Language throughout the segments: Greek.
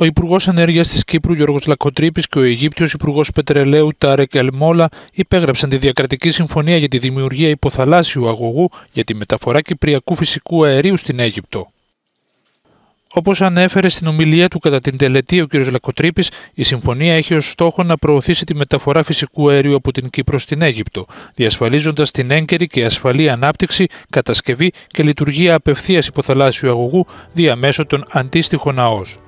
Ο Υπουργός Ενέργειας της Κύπρου Γιώργος Λακοτρίπη και ο Αιγύπτιος Υπουργός Πετρελαίου Τάρεκ Ελμόλα υπέγραψαν τη διακρατική συμφωνία για τη δημιουργία υποθαλάσσιου αγωγού για τη μεταφορά κυπριακού φυσικού αερίου στην Αίγυπτο. Όπως ανέφερε στην ομιλία του κατά την τελετή ο κ. Λακοτρίπη, η συμφωνία έχει ως στόχο να προωθήσει τη μεταφορά φυσικού αερίου από την Κύπρο στην Αίγυπτο, διασφαλίζοντας την έγκαιρη και ασφαλή ανάπτυξη, κατασκευή και λειτουργία απευθείας υποθαλάσσιου αγωγού διαμέσω των αντίστοιχων ΑΟΣ.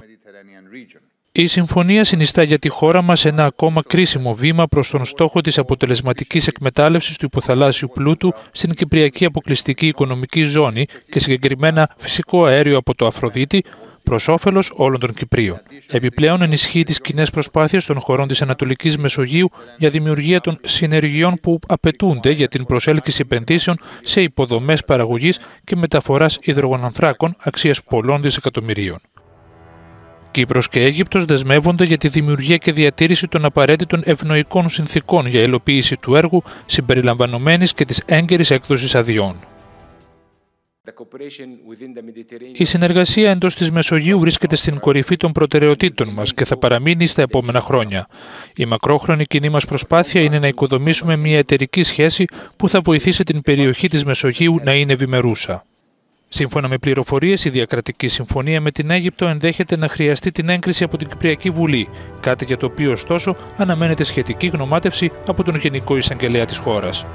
Η συμφωνία συνιστά για τη χώρα μας ένα ακόμα κρίσιμο βήμα προς τον στόχο της αποτελεσματικής εκμετάλλευσης του υποθαλάσσιου πλούτου στην Κυπριακή Αποκλειστική Οικονομική Ζώνη και συγκεκριμένα φυσικό αέριο από το Αφροδίτη, προς όφελος όλων των Κυπρίων. Επιπλέον, ενισχύει τις κοινές προσπάθειες των χωρών της Ανατολικής Μεσογείου για δημιουργία των συνεργειών που απαιτούνται για την προσέλκυση επενδύσεων σε υποδομές παραγωγής και μεταφοράς υδρογονανθράκων αξίας πολλών δισεκατομμυρίων. Κύπρος και Αίγυπτος δεσμεύονται για τη δημιουργία και διατήρηση των απαραίτητων ευνοϊκών συνθήκων για υλοποίηση του έργου συμπεριλαμβανομένης και της έγκαιρης έκδοσης αδειών. Η συνεργασία εντός της Μεσογείου βρίσκεται στην κορυφή των προτεραιοτήτων μας και θα παραμείνει στα επόμενα χρόνια. Η μακρόχρονη κοινή μας προσπάθεια είναι να οικοδομήσουμε μια εταιρική σχέση που θα βοηθήσει την περιοχή της Μεσογείου να είναι ευημερούσα. Σύμφωνα με πληροφορίες, η διακρατική συμφωνία με την Αίγυπτο ενδέχεται να χρειαστεί την έγκριση από την Κυπριακή Βουλή, κάτι για το οποίο ωστόσο αναμένεται σχετική γνωμάτευση από τον Γενικό Εισαγγελέα της χώρας.